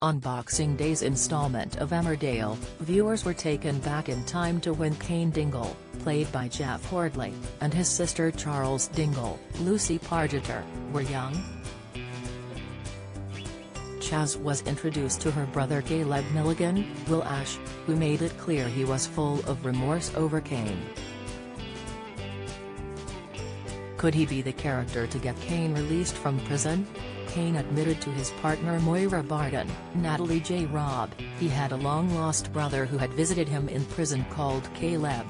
On Boxing Day's installment of Emmerdale, viewers were taken back in time to when Cain Dingle, played by Jeff Hordley, and his sister Chas Dingle, Lucy Pargeter, were young. Chas was introduced to her brother Caleb Milligan, Will Ash, who made it clear he was full of remorse over Cain. Could he be the character to get Cain released from prison? Cain admitted to his partner Moira Barton, Natalie J. Robb, he had a long-lost brother who had visited him in prison called Caleb.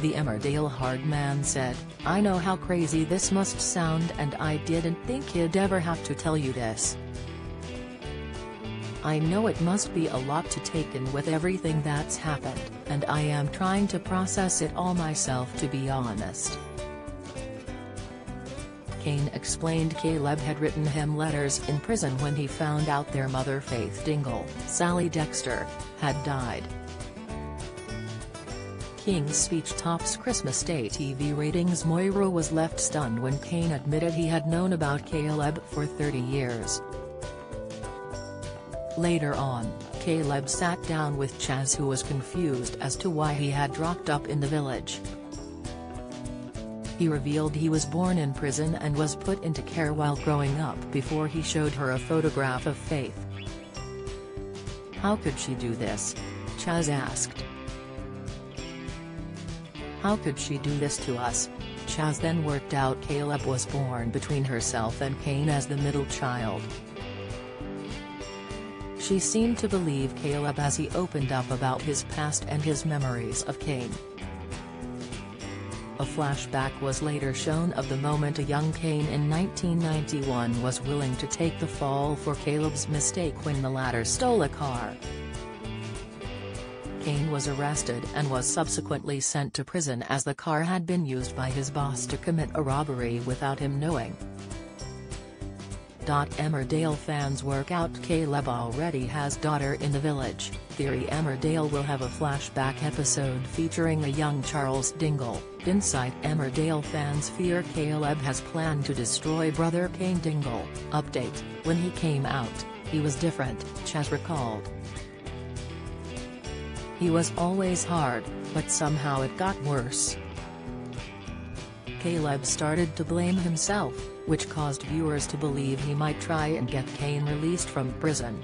The Emmerdale hard man said, I know how crazy this must sound and I didn't think he'd ever have to tell you this. I know it must be a lot to take in with everything that's happened, and I am trying to process it all myself to be honest. Cain explained Caleb had written him letters in prison when he found out their mother Faith Dingle, Sally Dexter, had died. King's speech tops Christmas Day TV ratings Moira was left stunned when Cain admitted he had known about Caleb for 30 years. Later on, Caleb sat down with Chas who was confused as to why he had dropped up in the village. He revealed he was born in prison and was put into care while growing up before he showed her a photograph of Faith. How could she do this? Chas asked. How could she do this to us? Chas then worked out Caleb was born between herself and Cain as the middle child. She seemed to believe Caleb as he opened up about his past and his memories of Cain. A flashback was later shown of the moment a young Cain in 1991 was willing to take the fall for Caleb's mistake when the latter stole a car. Cain was arrested and was subsequently sent to prison as the car had been used by his boss to commit a robbery without him knowing. Emmerdale fans work out Caleb already has daughter in the village, theory Emmerdale will have a flashback episode featuring a young Chas Dingle, inside Emmerdale fans fear Caleb has planned to destroy brother Cain Dingle, update, when he came out, he was different, Chas recalled. He was always hard, but somehow it got worse. Caleb started to blame himself, which caused viewers to believe he might try and get Cain released from prison.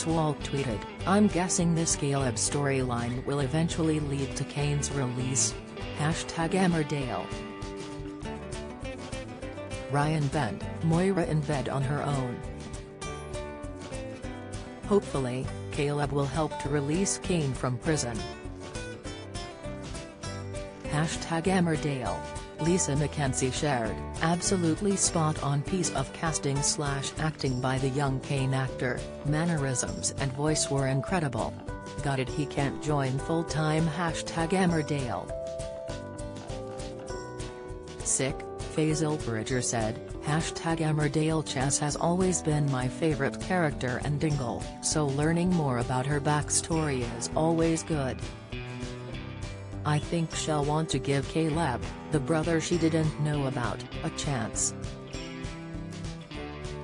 Swalk tweeted, I'm guessing this Caleb storyline will eventually lead to Cain's release. Hashtag Emmerdale. Ryan Bent, Moira in bed on her own. Hopefully, Caleb will help to release Cain from prison. Hashtag Emmerdale. Lisa McKenzie shared, absolutely spot-on piece of casting slash acting by the young Cain actor, mannerisms and voice were incredible. Got it he can't join full-time hashtag Emmerdale. Sick, Faisal Bridger said, hashtag Emmerdale Chas has always been my favorite character and Dingle, so learning more about her backstory is always good. I think she'll want to give Caleb, the brother she didn't know about, a chance.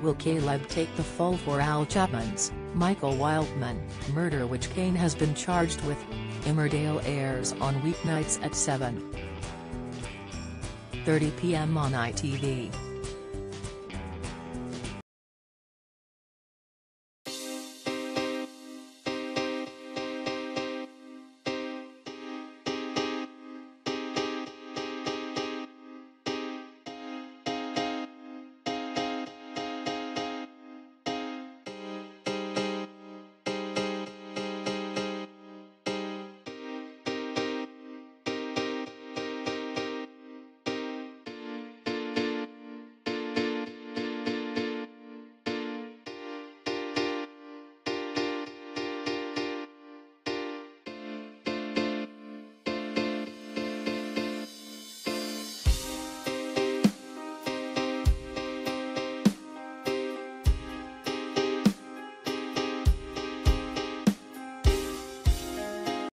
Will Caleb take the fall for Al Chapman's, Michael Wildman, murder which Cain has been charged with? Emmerdale airs on weeknights at 7.30 p.m. on ITV.